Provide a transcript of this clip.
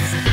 Podcast.